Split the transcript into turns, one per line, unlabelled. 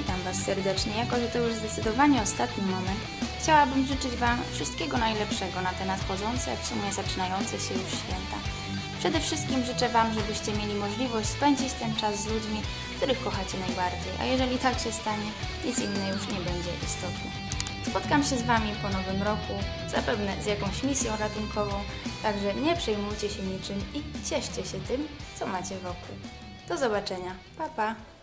Witam Was serdecznie, jako że to już zdecydowanie ostatni moment. Chciałabym życzyć Wam wszystkiego najlepszego na te nadchodzące, w sumie zaczynające się już święta. Przede wszystkim życzę Wam, żebyście mieli możliwość spędzić ten czas z ludźmi, których kochacie najbardziej, a jeżeli tak się stanie, nic inne już nie będzie istotne. Spotkam się z Wami po nowym roku, zapewne z jakąś misją ratunkową, także nie przejmujcie się niczym i cieszcie się tym, co macie wokół. Do zobaczenia. Pa, pa!